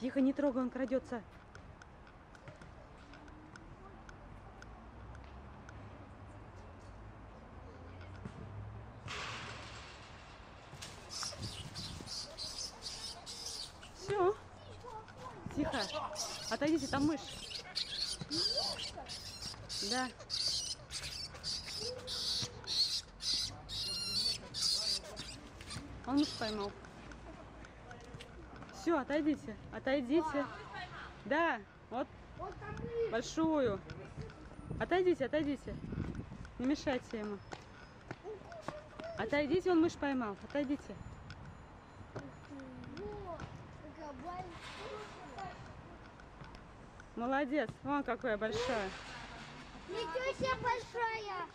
Тихо, не трогай, он крадется. Все. Тихо. Отойдите, там мышь. Да. Он мышь поймал. Все, отойдите, отойдите. Да, вот большую. Отойдите, отойдите. Не мешайте ему. Отойдите, он мышь поймал. Отойдите. Молодец. Вон какая большая. Себе большая.